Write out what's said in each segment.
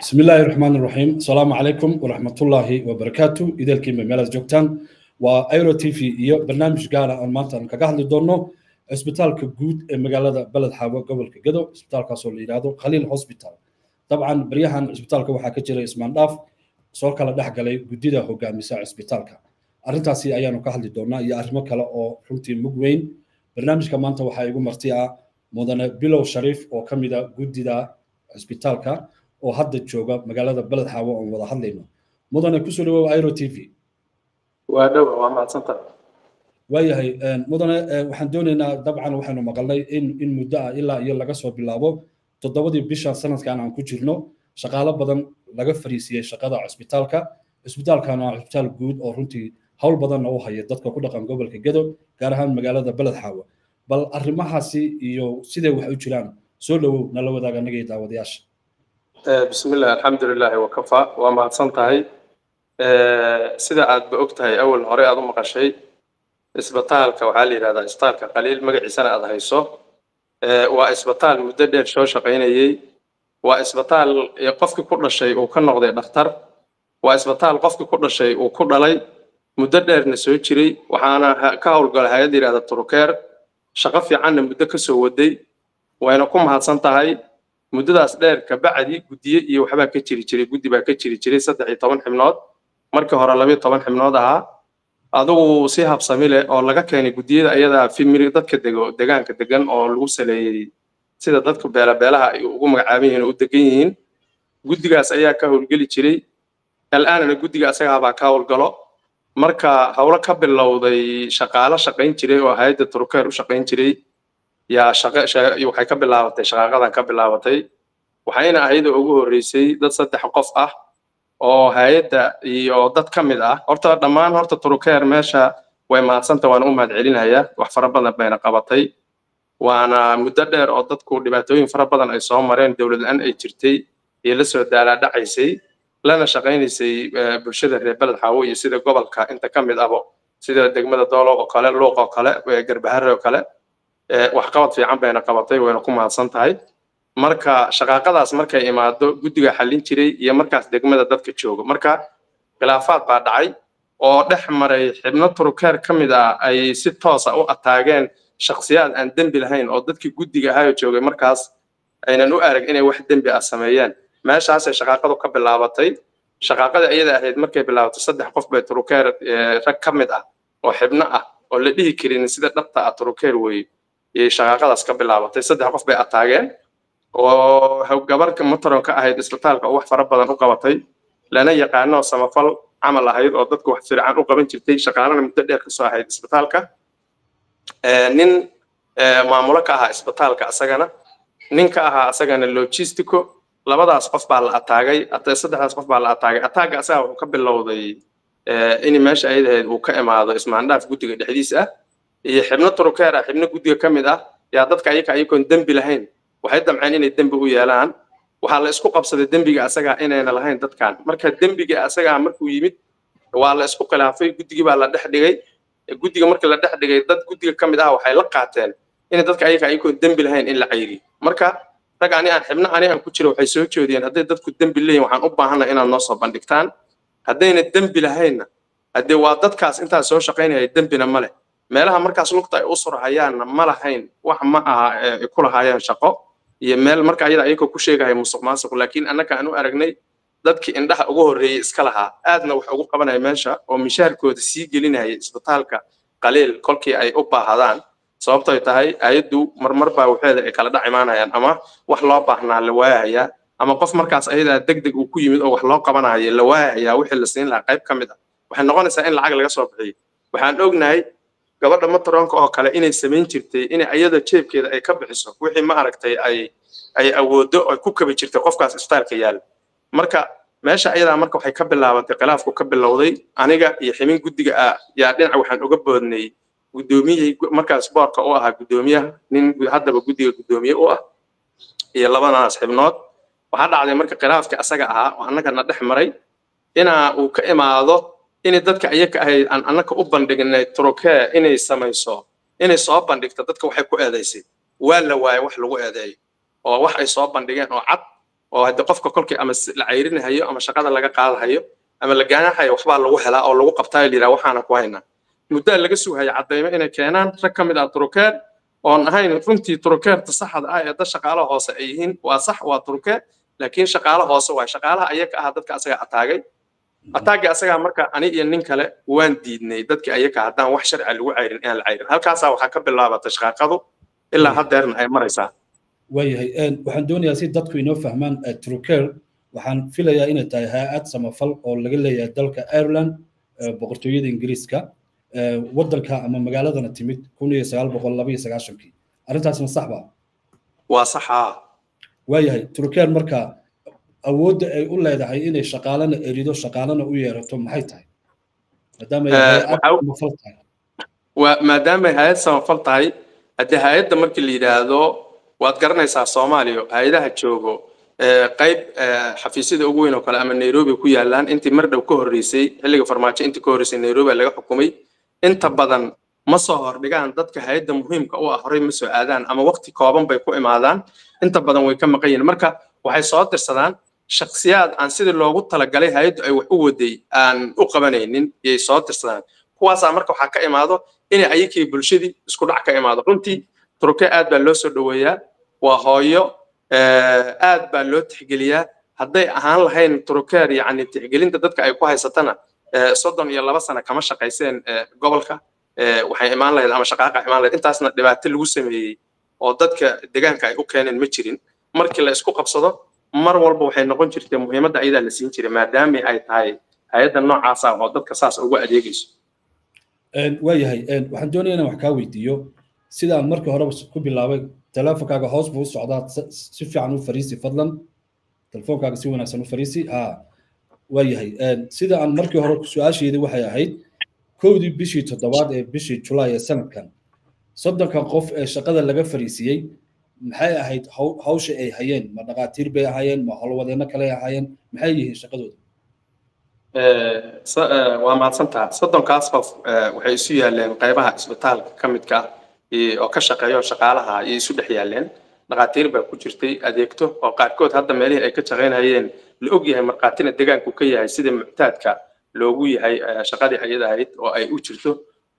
bismi illaahi raxmaan iraxiim asalaamu calaykum waraxmatullaahi wabarakaatu idaelkiinba meelaad joogtaan waa airo t v iyo barnaamij gaara aan maanta aan kaga hadli doonno cisbitaalka guud ee magaalada beledxaawo gobolka gedo cisbitaalkaasoo la yidhaahdo khaliil hosbital dabcan baryahan cisbitaalka waxaa ka jiray ismaandhaaf soo kala dhex galay guddida hogaamisa cisbitaalka. Arrintaasi ayaanu ka hadli doonaa iyo arrimo kale oo runtii mug weyn. Barnaamijka maanta waxaa igu marti ah mudane bilow shariif oo ka mida ah guddida cisbitaalka oo hadda jooga magaalada beled xaawo oon wada hadlayno. Mudane ku soo dhawow airo t v. Waa dhowa waa mahadsanta waayahay mudane waxaan doonaynaa dabcan waxaynu maqalnay in in muddo ah ilaa iyo laga soo bilaabo toddobadii bisha sanadkan aan ku jirno. Shaqaalo badan laga fariisiyey shaqada cisbitaalka cisbitaalkana waa cisbitaal guud oo runtii hawl badanna u haya dadka ku dhaqan gobolka gedo gaar ahaan magaalada beled xaawo bal arrimahaasi iyo siday wax u jiraan soo dhowow nala wadaaga anaga iyo daawadayaasha bismillah alxamdulilaahi wakafa waa mahadsan tahay sida aadba og tahay awal hore aad u maqashay isbitaalka waxaa la yidhahdaa isbitaalka qaliil. Magaciisana aad hayso. Waa isbitaal muddo dheer soo shaqaynayey waa isbitaal qofkii ku dhashay uu ka noqday dhakhtar. Waa isbitaal qofkii ku dhashay uu ku dhalay. Muddo dheerna soo jiray waxaana ka howlgalay hay'adda yidhahda turukeer shaqo fiicanna muddo ka soo waday. Wayna ku mahadsan tahay muddadaas dheer kabacdi guddiye iyo waxbaa ka jiri jiray guddi baa ka jiri jiray saddex iyo toban xibnood markii hore labayo toban xibnood ahaa adugu si habsami leh oo laga keenay guddiyada ayadaa fimili dadka dego degaanka degan oo lagu saleeyey sida dadka beelabeelaha ay ugu magacaaban yihiin oo u degan yihiin. Guddigaas ayaa ka howlgeli jiray. Al'aanana guddiga asagaabaa ka howlgalo. Marka howlo ka bilowday shaqaalo shaqayn jiray oo hay'adda turukeer u shaqayn jiray yaa waxay ka bilaabatay shaqaaqadan ka bilaabatay waxayna ahayd oo ugu horreysay dad saddex qof ah oo hay'adda iyo dad ka mid ah. Horta dhammaan horta turukeer meesha way mahadsanta waana u mahad celinayaa wax fara badan bayna qabatay. Waana muddo dheer oo dadku dhibaatooyin fara badan ay soo mareen dowlad la'aan ay jirtay iyo la soo daalaadhacaysay lana shaqaynaysay bulshada reer beled xaawo iyo sida gobolka inta ka mid abo sida degmada doolo oo kale luuq oo kale garbahare oo kale waxqabad fiican bayna qabatay wayna ku mahadsan tahay. Marka shaqaaqadaas markay imaado guddiga xallin jiray iyo markaas degmada dadka jooga marka khilaafaad baa dhacay oo dhex maray xibno turukeer ka mid ah ay si toosa u ataageen shakhsiyaad aan dembi lahayn oo dadkii guddiga ahaayoo joogay. Markaas aynan u arag inay wax dembi ah sameeyeen. Meeshaasay shaqaaqadu ka bilaabatay. Shaqaaqada iyada ahayd markay bilaabatay saddex qof bay turukeer rag ka mid ah oo xibno ah oo la dhihi karin sida dhabta ah turukeer weeye iyay shaqaaqadaas ka bilaabatay. Saddex qof bay ataageen oo gabarka mataron ka ahayd isbitaalka oo wax fara badan u qabatay. Lana yaqaano samafal camal ahayd oo dadku wax fiican u qaban jirtay. Shaqaalana muddo dheer ka soo ahayd isbitaalka. Nin maamulo ka ahaa isbitaalka asagana nin ka ahaa asagana logistico labadaas qof baa la ataagay. Saddexdaas qof baa la ataagay. Ataaga asaga wuxuu ka bilowday in meesha ayadahayd uu ka imaado ismaandhaaf guddiga dhexdiis ah iyo xibno turukeer ah xibno guddiga ka mid ah yaa dadka ayaka ayagoon dembi lahayn. Waxay damceen inay dembi u yeelaan. Waxaa la isku qabsaday dembiga asagaa inayna lahayn dadkan marka dembiga asagaa markuu yimid waa la isku khilaafay guddigii baa la dhex dhigay. Guddiga markii la dhex dhigay dad guddiga ka mid ah waxay la qaateen in dadka ayaka ayagoon dembi lahayn in la cayriyo. Marka rag ani aan xibno ani aan ku jiro waxay soo jeediyeen hadday dadku dembi leeyihiin waxaan u baahanna inaad noo soo bandhigtaan. Haddayna dembi lahaynna haddee waa dadkaas intaas soo shaqaynaya dembina ma leh meelaha markaas lugta ay u surhayaanna ma lahayn wax ma aha ay ku lahaayeen shaqo. Iyo meel marka ayada ayagoo ku sheegaya musuq maasuq laakiin annaka aan u aragnay dadkii indhaha ugu horreeyey iska lahaa. Aadna wax ugu qabanaya meesha oo mishaarkooda sii gelinaya isbitaalka qaliil kolkii ay u baahadaan sababtoy tahay ayaddu marmar baa waxeeda ay kala dhac imaanayaan ama wax loo baahnaa la waayayaa. Ama qof markaas ayadaa deg deg uu ku yimid oo wax loo qabanayo la waayayaa wixii la siin lahaa qayb ka mid ah. Waxay noqonaysaa in lacag laga soo bixiyo waxaan ognahay gabadha mataronka oo kale inay samayn jirtay inay ayada jeebkeeda ay ka bixiso wixii ma aragtay ay awoodo ay ku kabi jirtay qofkaas isbitaalka yaalla marka meesha ayadaa marka waxay ka bilaabatay khilaafku ka bilowday aniga iyo ximin guddiga ah yaa dhinaca waxaan uga boodnay. Guddoomiyihii markaas boorka u ahaa guddoomiyaha nin haddaba guddiga guddoomiye u ah iyo labadaas xibnood waxaa dhacday marka khilaafka asaga ahaa oo annagana dhex maray inaa uu ka imaado inay dadka ayaga ahayd aan annaka u bandhignay turukee inay samayso inay soo bandhigto dadka waxay ku eedaysay. Waa la waayay wax lagu eedeeyo oo wax ay soo bandhigeen oo cad oo hadde qofka kolkii ama la cayrinahayo ama shaqada laga qaadahayo ama la gaanahayo waxbaa lagu helaa oo lagu qabtaa. La yidhaha waxaana ku haynaa. Muddaa laga sugahaya caddaymo inay keenaan rag ka mid ah turukeer oon ahayn runtii turukeerta saxda ah ee dad shaqaalaha hoose ay yihiin waa sax waa turukeer laakiin shaqaalo hoose waay shaqaalaha ayaga ah dadka asaga ataagay ataagii asagaa marka ani iyo nin kale waan diidnay dadkii ayaga haddaan wax sharci lagu cayrin inaan la cayrin. Halkaasaa waxaa ka bilaabatay shaqaaqadu ilaa haddeerna ay maraysaa. Waayahay waxaan doonayaa si dadku inoo fahmaan truker waxaan filayaa inay tahay hay'ad samafal oo laga leeyahay dalka ireland boqortooyada ingiriiska. Waddanka ama magaaladana timid kun iyo sagaal boqol laba iyo sagaashankii. Arrintaasna sax ba? Waa saxa waayahay truker marka awoodda ay u leedahay inay shaqaalana erido shaqaalana u yeerato maxay tahay? Maadaama ay hay'ad samafal tahay. Maadaamay hay'ad samafal tahay haddii hay'adda markii la yidhaahdo waad garanaysaa soomaaliya hay'adaha joogo qayb xafiisyada ugu weyn oo kale ama nairobi ku yaalaan intii mar dhow ka horreysay xilliga farmaajo intii ka horreysay nairobi laga xukumay inta badan ma soo hordhigaan dadka hay'adda muhiimka u ah horey ma soo aadaan ama waqti kooban bay ku imaadaan. Inta badan way ka maqan yihiin. Marka waxay soo dirsadaan shaksiyaad aan sidii loogu talagalay hay'addu ay wax u waday aan u qabanaynin iyay soo dirsadaan kuwaasaa marka waxaa ka imaado inay ayakii bulshadii isku dhac ka imaado. Runtii turke aad baa loo soo dhoweeyaa waa hooyo aad baa loo tixgeliyaa. Hadday ahaan lahayn turkeer yacni tixgelinta dadka ay ku haysatana soddon iyo laba sano kama shaqayseen gobolka waxay imaan lahayd ama shaqaaqa imaan lahayd. Intaasna dhibaato lagu sameeyey oo dadka deegaanka ay u keeneen ma jirin. Markii la isku qabsado mar walba waxay noqon jirtay muhiimadda ayadaa la siin jiray maadaama ay tahay hay'adda noocaasa oo dadka saas ugu adeegayso. Waayahay waxaan doonaya inaan wax kaa weydiiyo. Sidaan markii horeba ku bilaabay teleefonkaaga hoos buu u socdaa si fiican u fariisi fadlan. Telefoonkaaga si wanaagsan u fariisi ha waayahay sida aan markii hore su'aasheedii waxay ahayd kowdii bishii toddobaad ee bishii julaay ee sanadkan soddonkan qof ee shaqada laga fariisiyey maxay ahayd hawsha ay hayeen? Ma dhaqaatiir bay ahaayeen ma howlwadeenno kale ahaayeen maxay yihiin shaqadooda? Waa mahadsantaha soddonkaas qof waxay isu yaaleen qaybaha isbitaalka ka midka ah oo ka shaqeeyo shaqaalaha ayay isu dhex yaaleen. Dhaqaatiir baa ku jirtay adeegto oo qaarkood hadda meelihii ay ka shaqaynayeen la og yahay markhaatina deegaanku ka yahay sida muctaadka loogu yahay shaqadii ayada ahayd oo ay u jirto.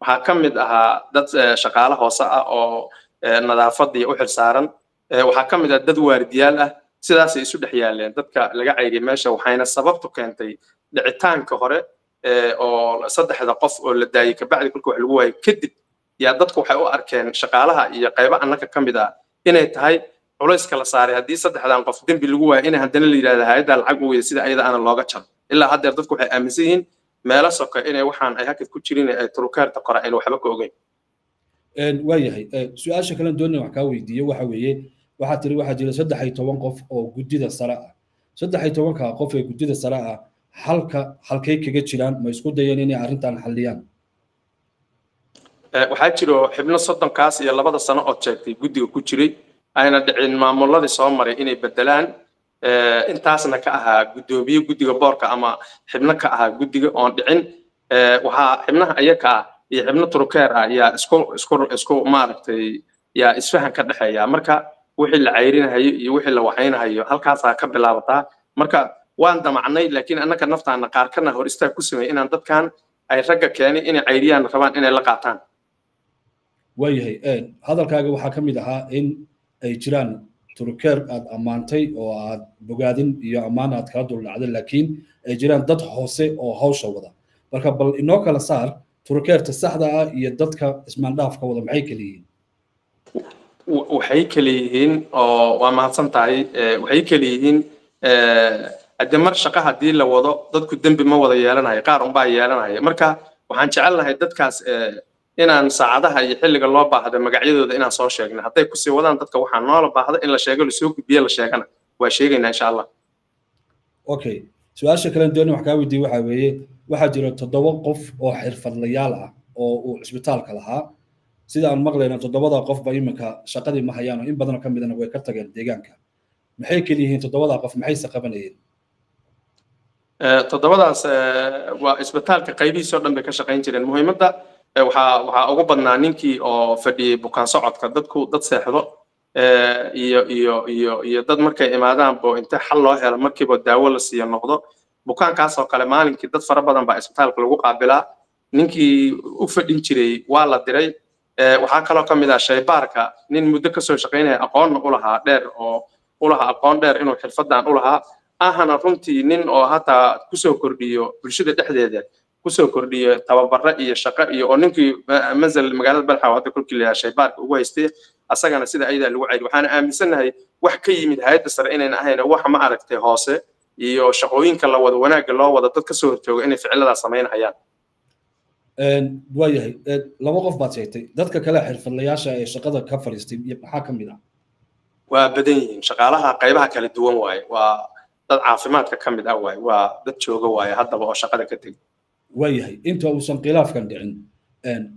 Waxaa ka mid ahaa dad shaqaale hoose ah oo nadaafadii u xilsaaran waxaa ka mid ah dad waardiyaal ah sidaasay isu dhex yaaleen dadka laga cayriyay meesha waxayna sababtu keentay dhicitaanka hore oo saddexda qof oo la daayay kabacdi kolka wax lagu waayay kadib yaa dadku waxay u arkeen shaqaalaha iyo qaybo annaka ka mid ah inay tahay culayska la saaray. Haddii saddexdan qof dembi lagu waayo in haddana la yidhahda hay'addaa lacag weyda sida ayada aana looga jaro ilaa haddeer dadku waxay aaminsan yihiin meelo soka inay waxaan ay hakad ku jirin ay turukeerta qora ayna waxba ka ogeyn waayahay su'aasha kalen doonaya wax kaa weydiiyo waxa weeye waxaa tiri waxaa jira saddex iyo toban qof oo guddida sare ah. Saddex iyo tobanka qof ee guddida sare ah halka halkay kaga jiraan ma isku dayeen inay arrintan xalliyaan? Waxaa jiro xibno soddonkaas iyo labada sano ood sheegtay guddiga ku jiray. Ayna dhicin maamuladii soo maray inay bedelaan intaasna ka ahaa guddoomiye guddiga boorka ama xibno ka ahaa guddiga oon dhicin. Waxaa xibnaha ayaka ah iyo xibno turukeer ah yaa isku isku isku maaragtay yaa isfahan ka dhexeeya. Marka wixii la cayrinahayo iyo wixii la waxaynahayo halkaasaa ka bilaabataa marka waan damacnay laakiin annaka naftaana qaarkana hor istaag ku sameeyay inaan dadkan ay ragga keenay inay cayriyaan rabaan inay la qaataan. Waayahay hadalkaaga waxaa ka mid ahaa in ay jiraan turukeer aad ammaantay oo aad bogaadin iyo ammaan aad kala duldhacday laakiin ay jiraan dad hoose oo hawsha wada. Marka bal inoo kala saar turukeerta saxda ah iyo dadka ismaandhaafka wada maxay kala yihiin waxay kala yihiin oo waa mahadsan tahay waxay kala yihiin hadde mar shaqo haddii la wado dadku dembi ma wada yeelanayo qaar unbaa yeelanaya marka waxaan jecelnahay dadkaas inaan saacadaha iyo xilliga loo baahdo magacyadooda inaan soo sheegno hadday ku sii wadaan dadka waxaa noola baahda in la sheego la soo gudbiye la sheegana. Waa sheegaynaa insha allah. Okay su'aasha kalen dooni wax kaa weydiiye waxaa weeye waxaa jira toddoba qof oo xirfadlayaal ah oo uu cisbitaalka lahaa. Sida aan maqlayna toddobada qofba iminka shaqadii ma hayaan oo in badanoo ka midana way ka tageen deegaanka. Maxay kala yihiin toddobadaa qof? Maxayse qabanayeen? Toddobadaas waa isbitaalka qaybihiisoo dhan bay ka shaqayn jireen. Muhiimadda waxaa waxaa ugu badnaa ninkii oo fadhiyey bukaan socodka dadku dad seexdo iyo iyo iyo iyo dad markay imaadaanbo inta xal loo helo markiiba daawo la siiyo noqdo bukaankaasoo kale maalinkii dad fara badan baa isbitaalka lagu qaabilaa ninkii u fadhin jiray waa la diray waxaa kaloo ka mid ah shaybaarka nin muddo ka soo shaqaynaya aqoonna u lahaa dheer oo u lahaa aqoon dheer inuu xirfadan u lahaa ahana runtii nin oo hataa ku soo kordhiyo bulshada dhexdeeda ku soo kordhiyo tababaro iyo shaqo iyo oo ninkii manzal magaalada balxaw hadda kolkii shaybaarka ugu haystay asagana sida ayadaa lagu cayri waxaan aaminsannahay wax ka yimid hay'adda sare inayna ahayn wax ma aragtay hoose iyo shaqooyinka la wado wanaagga loo wado dad ka soo horjooga inay ficiladaa samaynayaan. Waayahay laba qof baad sheegtay. Dadka kale xirfadlayaasha ee shaqada ka fadhiistay maxaa ka mid ah? Waa badan yihiin. Shaqaalaha qaybaha kala duwan waaye. Waa dad caafimaadka ka mid ah waaye. Waa dad jooga waaye haddaba oo shaqada ka tegay. Waayahay inta uusan khilaafkan dhicin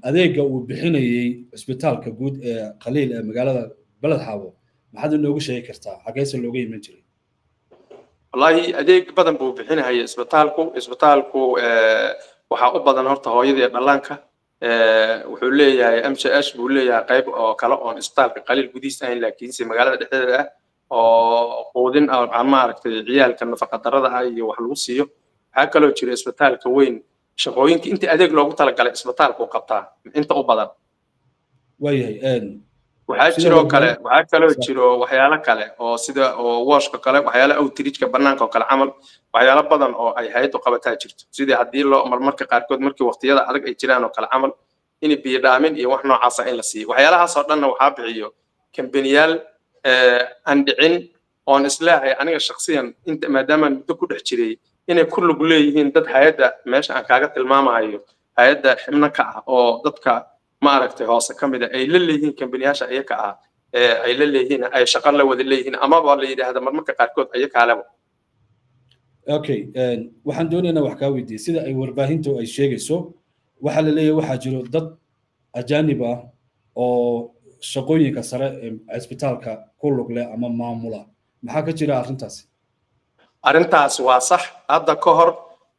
adeega uu bixinayey cisbitaalka guud ee qaliil ee magaalada beled xaabo maxaad inoogu sheegi kartaa xageese looga iman jiray. Wallaahi adeeg badan buu bixinahaya isbitaalku. Isbitaalku waxaa u badan horta hooyada iyo dhallaanka wuxuu leeyahay m c h buu leeyahay qayb oo kale oon isbitaalka qaliil gudihiis ahayn laakiinse magaalada dhexdeeda ah oo quudin ah maaragtay ciyaalka nafaqadarrada ah iyo wax lagu siiyo. Waxaa kaloo jira isbitaalka weyn shaqooyinka inta adeeg loogu talagalay isbitaalku qabtaa inta u badan. Waxaa jiroo kale waxaa kaloo jiro waxyaalo kale oo sida oo washka kale waxyaalo outreachka bannaanka oo kale camal waxyaalo badan oo ay hay'addu qabataa jirto. Sidii haddii loo marmarka qaarkood markii waqtiyada adag ay jiraan oo kale camal in biyo dhaamin iyo wax noocaasa in la siiyo. Waxyaalahaasoo dhanna waxaa bixiyo kambaniyaal aan dhicin oon isleehay aniga shaksiyan inta maadaamaan muddo ku dhex jiray inay ku lug leeyihiin dad hay'adda meesha aan kaaga tilmaamahayo hay'adda xibno ka ah oo dadka ma aragtay hoose ka mid a ay la leeyihiin kambaniyaasha iyaka ah ay la leeyihiin ay shaqo la wada leeyihiin amaba la yidhaahda marmarka qaarkood iyakaaleba okay waxaan doonaynaa wax kaa weydiiyey sida ay warbaahintu ay sheegayso waxaa la leeyahay waxaa jiro dad ajaanib ah oo shaqooyinka sare ee cisbitaalka ku lug leh ama maamula. Maxaa ka jira arrintaasi arrintaas waa sax. Hadda ka hor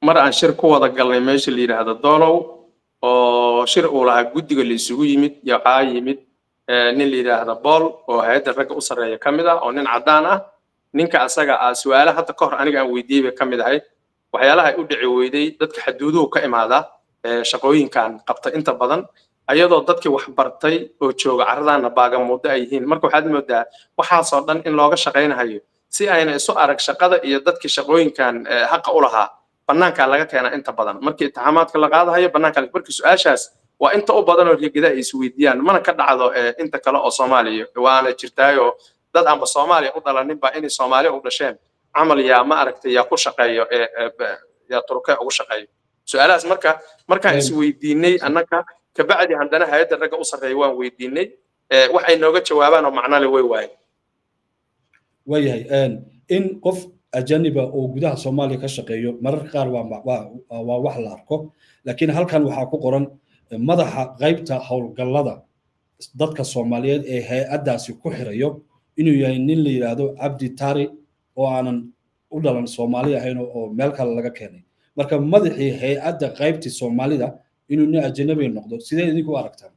mar aan shir ku wada galnay meesha la yidhaahdo doolow oo shir uu lahaa guddiga la isugu yimid waxaa yimid nin la yidhaahda bool oo hay'adda ragga u sarreeya ka mid ah oo nin caddaan ah. Ninka asaga ah su'aale hadda ka hor aniga aan weydiiyey bay ka mid ahayd waxyaalaha u dhici weyday dadka xaduuduhu ka imaada shaqooyinkan qabta inta badan ayadoo dadkii wax bartay oo jooga carradaana baagamuuddo ay yihiin. Marka waxaad moodaa waxaasoo dhan in looga shaqaynahayo si ayna isu arag shaqada iyo dadkii shaqooyinkan haqa u lahaa bannaankaa laga keenaa inta badan. Markii intixaamaadka la qaadahayo bannaanka markii su'aashaas waa inta u badan oo reegada ay isweydiiyaan mana ka dhacdo inta kale oo soomaaliya. Waana jirtaayo dad aanba soomaaliya u dhalaninba inay soomaaliya u dhasheen. Camal yaa ma aragtay yaa ku shaqeeyo yaa turke ugu shaqeeyo. Su'aalahaas marka markaan isweydiinay annaka kabacdi haddana hay'adda ragga u sarreeya waan weydiinay waxay nooga jawaabaan oo macnale way waaye waayahay in qof ajaniba oo gudaha soomaaliya ka shaqeeyo mararka qaar waa wax la arko. Laakiin halkan waxaa ku qoran madaxa qaybta howlgallada dadka soomaaliyeed ee hay'addaasi ku xirayo inuu yahay nin la yidhaahdo cabdi tari oo aanan u dhalan soomaali ahayn oo meel kale laga keenay. Marka madaxii hay'adda qaybtii soomaalida inuu nin ajanabi noqdo sidee idinku aragtaan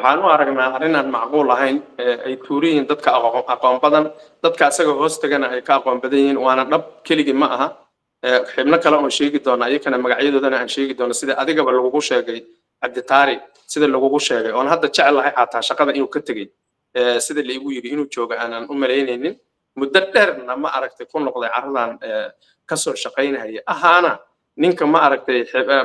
waxaan u aragnaa arrin aan macquul ahayn ay tuuran yihiin dadka aqoon badan. Dadka asaga hoos tagana ay ka aqoon badan yihiin waana dhab keligii ma aha. Xibno kale oon sheegi doona iyakana magacyadoodana aan sheegi doono sida adigaba lagugu sheegay cabditaari sida lagugu sheegay. Oon hadda jecelahay xataa shaqada inuu ka tegey sida laigu yidhi inuu jooga aanan u malaynaynin. Muddo dheerna ma aragtay ku noqday carradan ka soo shaqaynahaya ahaana ninka ma aragtay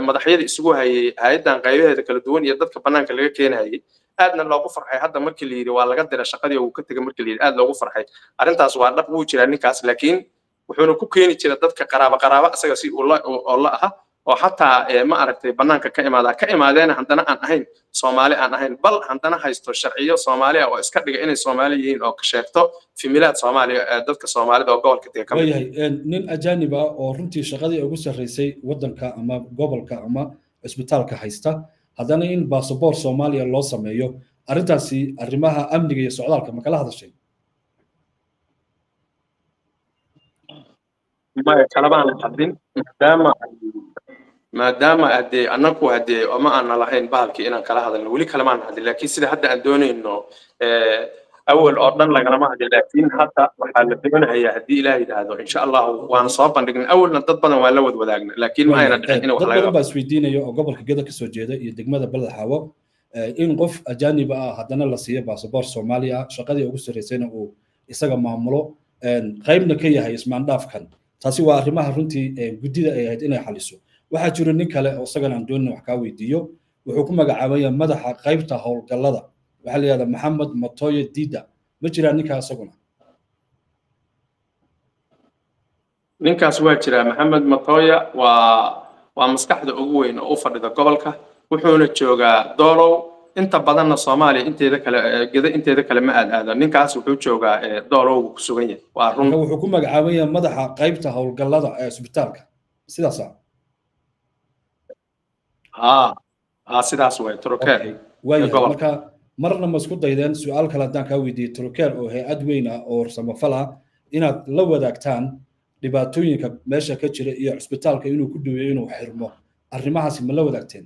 madaxyada isugu hayay hay'addan qaybaheeda kala duwan iyo dadka bannaanka laga keenahayay aadna loogu farxay. Hadda markii la waa laga dira shaqadii uu ka tegay markii la aad loogu farxay. Arrintaas waa dhab wuu jiraa ninkaas laakiin wuxuuna ku keeni jira dadka qaraabo qaraabo asaga si oo la aha oo xataa ma aragtay bannaanka ka imaada. Ka imaadeena haddana aan ahayn soomaali aan ahayn. Bal haddana haysto sharciyo soomaaliya oo iska dhiga inay soomaali yihiin oo sheegto fimilaad soomaaliya dadka soomaalida oo gobolka dega waayahay nin ajaanib ah oo runtii shaqadii ugu sarreysay waddanka ama gobolka ama cisbitaalka haysta haddana in basaboor soomaaliya loo sameeyo arrintaasi arrimaha amniga iyo socdaalka ma kala hadashay? Maya kalabaan hadin maadaama maadaama hadee annagu hadee ama aana lahayn bahalkii inaan kala hadalno weli kalamaan hadlin laakiin sida hadda aan doonayno awal oo dhan lagalama hadlin laakiin hadda waxaa la doonayaa haddii ilaah yidhaahdo insha allahu waan soo bandhignay awalna dad badan waan la wad wadaagna laakiin ma ayna dhicin in wax dad laga badan baa isweydiinaya oo gobolka geda ka soo jeeda iyo degmada beled xaawo in qof ajaaniba ah haddana la siiyo basaboor soomaali ah shaqadii ugu sarreysayna uu isaga maamulo qaybna ka yahay ismaandhaafkan taasi waa arrimaha runtii guddida ay ahayd inay xaliso waxaa jira nin kale oo isagana aan doonin wax kaa weydiiyo wuxuu ku magacaabaya madaxa qaybta howlgallada waxaa la yihahdaa maxamed matoye dida. Ma jiraa ninkaa isaguna ninkaas waa jiraa maxamed matoya waa waa maskaxda ugu weyn oo u fadhida gobolka. Wuxuuna joogaa doolow inta badanna soomaaliya inteeda kale geda inteeda kale ma aad aado. Ninkaas wuxuu joogaa doolow ku sugan yahay. Waa run wuxuu ku magacaabaya madaxa qaybta howlgallada ee isbitaalka. Sidaasa haa haa sidaas way turkeer waayahay marka marna ma isku daydeen su'aal kale haddaan kaa weydiiyey turkeer oo hay'ad weyn ah oo samafal ah inaad la wadaagtaan dhibaatooyinka meesha ka jira iyo cisbitaalka inuu ku dhaweeyo inuu xirmo. Arrimahaasi ma la wadaagteen?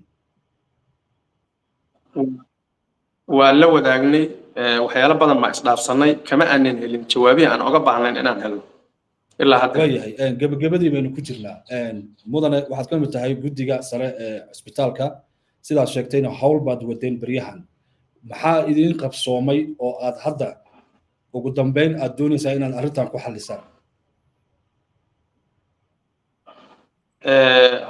Waa la wadaagnay waxyaalo badan baa isdhaafsanay kama aanan helin jawaabihii aan oga baahnayn inaan helno ilaa hadda. Waayahay gebagabadii baynu ku jirnaa. Mudane waxaad ka mid tahay guddiga sare ee cisbitaalka sidaad sheegtayna howl baad wadeen beryahan maxaa idiin qabsoomay oo aad hadda ugu dambeyn aad doonaysaa inaad arrintan ku xallisaan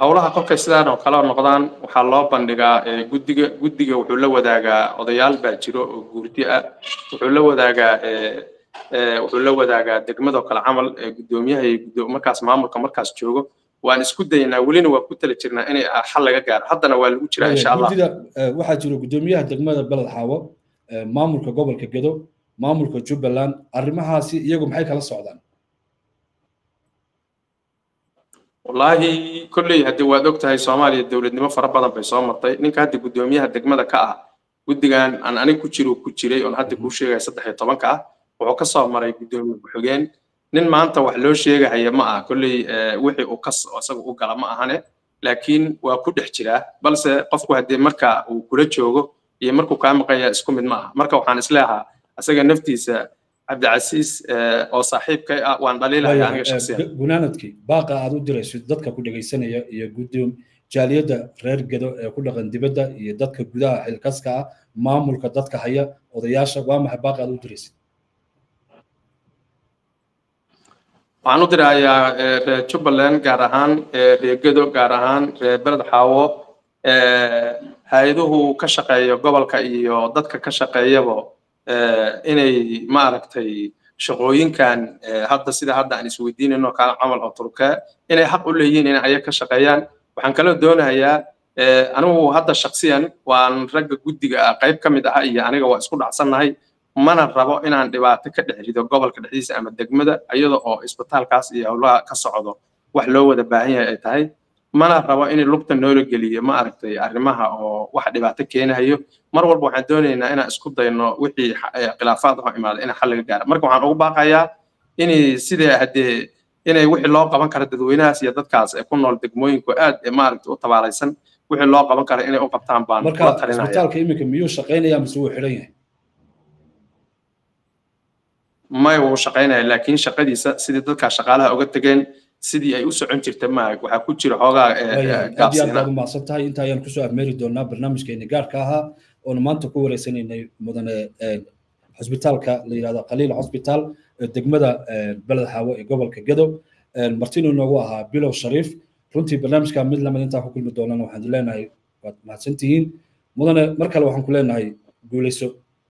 howlaha kolkay sidaan oo kale noqdaan waxaa loo bandhigaa guddiga guddiga wuxuu la wadaagaa odayaal baa jiro oo guurti ah. Wuxuu la wadaagaa wuxuu la wadaagaa degmadoo kale camal guddoomiyaha iyo markaas maamulka markaas joogo waan isku daynaa welina waa ku tala jirnaa inay xal laga gaaro. Haddana waa lagu jiraa insha allah guddida waxaa jiro guddoomiyaha degmada beled xaawo maamulka gobolka gedo maamulka jubbaland arrimahaasi iyagu maxay kala socdaan? Wallaahi kolley haddii waad og tahay soomaaliya dowladnimo fara badan bay soo martay. Ninka hadda guddoomiyaha degmada ka ah guddigan aan anig ku jiro ku jiray oon hadda kuu sheegaya saddex iyo tobanka ah wuxuu ka soo maray guddoomiye ku-xigeen nin maanta wax loo sheegahaya ma aha. Kolley wixii uu kas isaga u gala ma ahane. Laakiin waa ku dhex jiraa balse qofku haddii marka uu kula joogo iyo markuu kaa maqanya isku mid ma aha. Marka waxaan isleehaa isaga naftiisa cabdicasiis oo saaxiibkay ah waan dhaliilaya aniga shaksiyan gunaanadkii baaqa aad u dirayso dadka ku dhegaysanaya iyo guddoom jaaliyadda reer gedo ee ku dhaqan dibadda iyo dadka gudaha xilkaska ah maamulka dadka haya odayaasha waa maxay baaqa aad u diraysid waxaan u dirayaa reer jubbaland gaar ahaan reer gedo gaar ahaan reer beled xaawo hay'aduhu ka shaqeeya gobolka iyo dadka ka shaqeeyaba inay maaragtay shaqooyinkan hadda sida hadda aan isweydiinayno kala camal oo turkee inay xaq u leeyihiin inay ayaga ka shaqeeyaan. Waxaan kaloo doonayaa anigu hadda shaksiyan waan ragga guddiga ah qayb ka mid ah iyo aniga waa isku dhacsannahay mana rabo inaan dhibaato ka dhex rido gobolka dhexdiisa ama degmada iyada oo isbitaalkaas iyo howlaha ka socdo wax loo wada baahan yahay ay tahay. Mana rabo in lugta noola geliyo ma aragtay arrimaha oo wax dhibaato keenayo. Mar walba waxaan doonaynaa inaan isku dayno wixii khilaafaad oo imaada in xal laga gaaro marka waxaan ugu baaqayaa in sidee haddee inay wixii loo qaban karo dadweynahaas iyo dadkaas ee ku nool degmooyinku aad maaragtay u tabaalaysan wixii loo qaban karo inay u qabtaan baan marka isbitaalka iminka miyuu shaqaynaya mise wuu xidhan yahay may wuu shaqaynaya laakiin shaqadiisa sidii dadkaa shaqaalaha uga tegeen sidii ay u socon jirta ma waxaa ku jira xoogaa aad baad umahadsan tahay inta ayaan ku soo afmeeri doonaa barnaamijkeeni gaarka ahaa oonu maanta ku wareysanaynay mudane xusbitaalka la yidhahdo qaliil hosbitaal degmada beled xaawo ee gobolka gedo. Martinuu noogu ahaa bilow shariif. Runtii barnaamijka mid la mid intaa ku kulmi doonana waxaan leenahay waad mahadsan tihiin mudane mar kale waxaan ku leenahay guuleyso